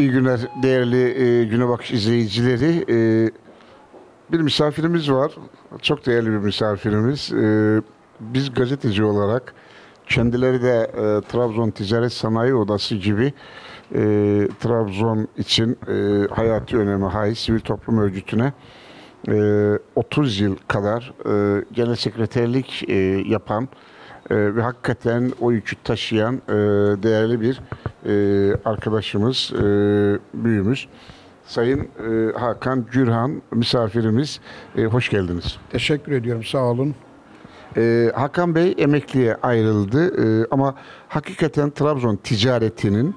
İyi günler değerli e, Güne Bakış izleyicileri. E, bir misafirimiz var. Çok değerli bir misafirimiz. E, biz gazeteci olarak kendileri de e, Trabzon Ticaret Sanayi Odası gibi e, Trabzon için e, hayati önemi haiz sivil toplum örgütüne e, 30 yıl kadar e, genel sekreterlik e, yapan e, ve hakikaten o yükü taşıyan e, değerli bir e, arkadaşımız, e, büyüğümüz. Sayın e, Hakan Gürhan misafirimiz. E, hoş geldiniz. Teşekkür ediyorum. Sağ olun. E, Hakan Bey emekliye ayrıldı E, ama hakikaten Trabzon ticaretinin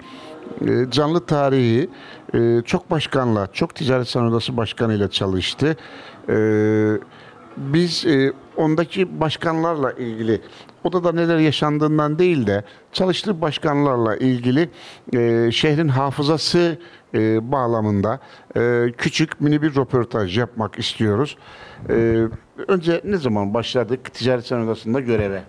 e, canlı tarihi e, çok başkanla, çok ticaret sanayi odası başkanıyla çalıştı. E, biz e, ondaki başkanlarla ilgili odada neler yaşandığından değil de çalıştığı başkanlarla ilgili e, şehrin hafızası e, bağlamında e, küçük mini bir röportaj yapmak istiyoruz. E, önce ne zaman başladık ticaret sanayi odasında göreve?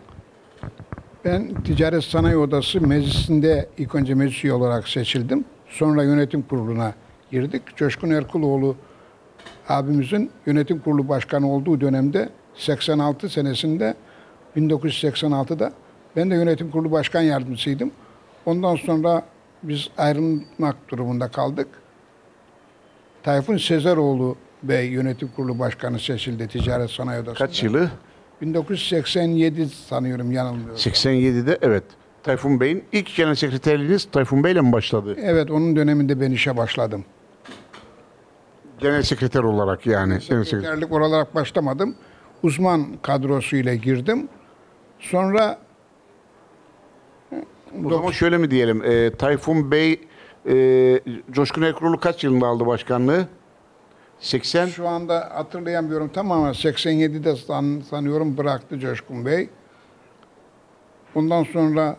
Ben Ticaret Sanayi Odası meclisinde ilk önce meclis üye olarak seçildim. Sonra yönetim kuruluna girdik. Coşkun Erkuloğlu abimizin yönetim kurulu başkanı olduğu dönemde 86 senesinde 1986'da ben de yönetim kurulu başkan yardımcısıydım. Ondan sonra biz ayrılmak durumunda kaldık. Tayfun Sezeroğlu Bey yönetim kurulu başkanı seçildi Ticaret Sanayi Odası'nda. Kaç yılı? 1987 sanıyorum yanılmıyorsam. 87'de evet. Tayfun Bey'in ilk genel sekreterliğiniz Tayfun Bey'le mi başladı? Evet onun döneminde ben işe başladım. Genel sekreter olarak yani. Genel sekreter. Sekreterlik olarak başlamadım. Uzman kadrosuyla girdim. Sonra O zaman şöyle mi diyelim? E, Tayfun Bey e, Coşkun Erkuroğlu kaç yılında aldı başkanlığı? 80. şu anda hatırlayamıyorum tam ama 87'de san, sanıyorum bıraktı Coşkun Bey. Bundan sonra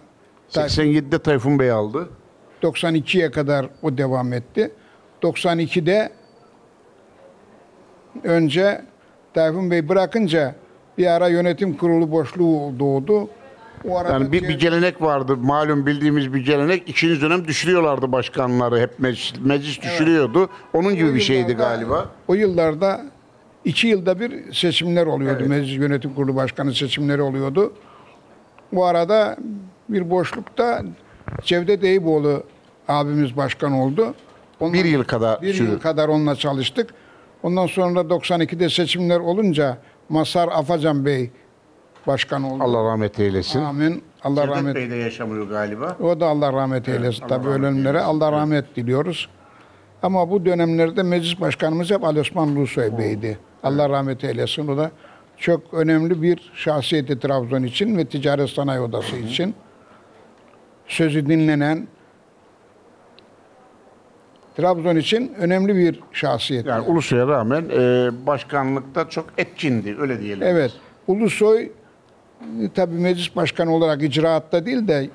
Tayfun 87'de Tayfun Bey aldı. 92'ye kadar o devam etti. 92'de önce Tayfun Bey bırakınca bir ara yönetim kurulu boşluğu doğdu. O arada Yani bir, bir gelenek vardı. Malum bildiğimiz bir gelenek. İkinci dönem düşürüyorlardı başkanları. Hep meclis, meclis düşürüyordu. Onun gibi O bir şeydi yıllarda- galiba. O yıllarda iki yılda bir seçimler oluyordu. Evet. Meclis Yönetim Kurulu Başkanı seçimleri oluyordu. Bu arada bir boşlukta Cevdet Eyüboğlu abimiz başkan oldu. Ondan- Bir yıl kadar bir sürdü. yıl kadar onunla çalıştık. Ondan sonra 92'de seçimler olunca Masar Afacan Bey başkan oldu. Allah rahmet eylesin. Amin. Allah rahmet. Bey de yaşamıyor galiba. O da Allah rahmet eylesin. Allah Tabii rahmet ölenlere eylesin. Allah rahmet diliyoruz. Ama bu dönemlerde meclis başkanımız hep Ali Osman Ulusoy Bey'di. Allah rahmet eylesin. O da çok önemli bir şahsiyeti Trabzon için ve Ticaret Sanayi Odası için. Sözü dinlenen Trabzon için önemli bir şahsiyet. Yani Ulusoy'a rağmen e, başkanlıkta çok etkindi öyle diyelim. Evet. Ulusoy e, tabii meclis başkanı olarak icraatta değil de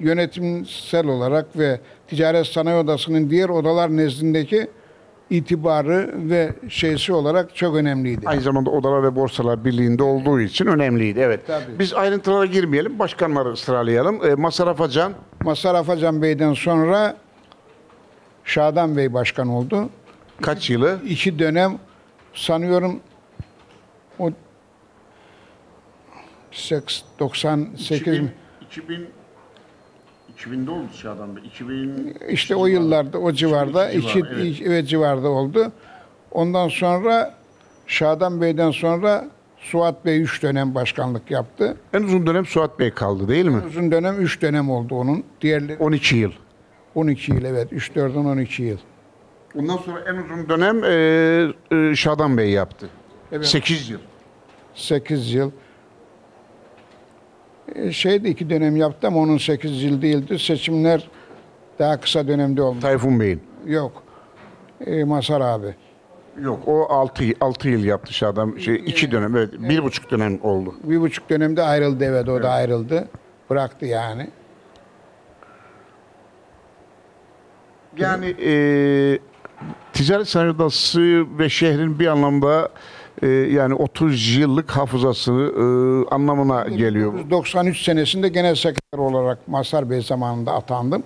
yönetimsel olarak ve Ticaret Sanayi Odası'nın diğer odalar nezdindeki itibarı ve şeysi olarak çok önemliydi. Aynı zamanda Odalar ve Borsalar Birliği'nde olduğu için önemliydi. Evet. Tabii. Biz ayrıntılara girmeyelim. Başkanları sıralayalım. E, Masaraf Acan Masar Afacan Bey'den sonra Şadan Bey başkan oldu. kaç yılı? İki dönem sanıyorum o seks- 98 mi? 2000 2000'de oldu Şadan Bey. 2000 İşte o yıllarda, o civarda, 2002 iki, civarı, evet. evet. civarda oldu. Ondan sonra Şadan Bey'den sonra Suat Bey üç dönem başkanlık yaptı. en uzun dönem Suat Bey kaldı değil mi? Uzun dönem üç dönem oldu onun. Diğerleri 12 yıl. 12 yıl evet. 3 4'den 12 yıl. Ondan sonra en uzun dönem e, e, Şadan Bey yaptı. Evet. 8 yıl. 8 yıl. E, Şey de iki dönem yaptı ama onun 8 yıl değildi. Seçimler daha kısa dönemde oldu. Tayfun Bey'in. Yok. E, Masar abi. Yok o 6 6 yıl yaptı Şadan. Şey 2 dönem evet, bir buçuk dönem oldu. Bir buçuk dönemde ayrıldı evet o da ayrıldı. Bıraktı yani. Yani e, ticaret sanayi ve şehrin bir anlamda e, yani 30 yıllık hafızası e, anlamına geliyor. 1993 senesinde genel sekreter olarak Masar Bey zamanında atandım.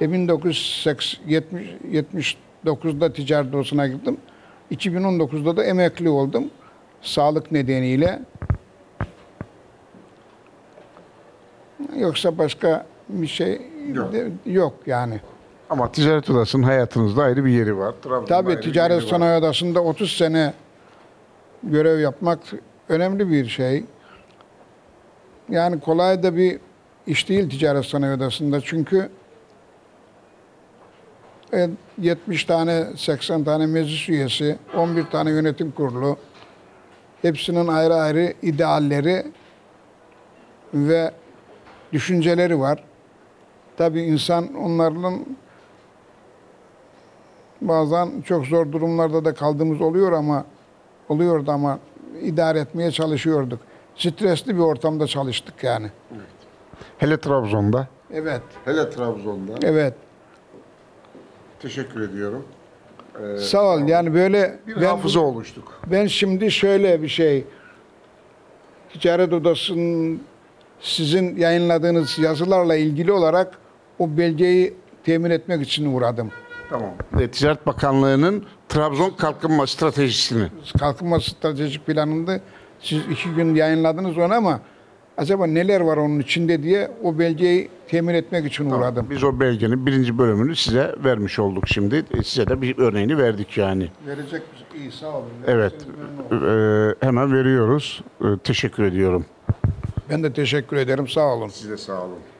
E 1979'da ticaret odasına girdim. 2019'da da emekli oldum. Sağlık nedeniyle. Yoksa başka bir şey Yok. de- yok yani. Ama ticaret odasının hayatınızda ayrı bir yeri var. Trabzon'da ayrı Tabii bir ticaret yeri var. sanayi odasında 30 sene görev yapmak önemli bir şey. Yani kolay da bir iş değil ticaret sanayi odasında çünkü e, 70 tane 80 tane meclis üyesi, 11 tane yönetim kurulu, hepsinin ayrı ayrı idealleri ve düşünceleri var. Tabii insan onların Bazen çok zor durumlarda da kaldığımız oluyor ama oluyordu ama idare etmeye çalışıyorduk. Stresli bir ortamda çalıştık yani. Hele Trabzon'da. Evet, Hele Trabzon'da. evet. Teşekkür ediyorum. Ee, Sağ ol. Yani böyle bir ben, hafıza oluştuk. ben şimdi şöyle bir şey Ticaret Odası'nın sizin yayınladığınız yazılarla ilgili olarak o belgeyi temin etmek için uğradım. Tamam. E, Ticaret Bakanlığı'nın Trabzon kalkınma stratejisini. kalkınma stratejik planında siz iki gün yayınladınız onu ama acaba neler var onun içinde diye o belgeyi temin etmek için uğradım. Biz o belgenin birinci bölümünü size vermiş olduk şimdi. E, Size de bir örneğini verdik yani. Verecek? İyi sağ olun. Evet. Olurum. Ee, hemen veriyoruz. Ee, teşekkür ediyorum. Ben de teşekkür ederim sağ olun. Size sağ olun.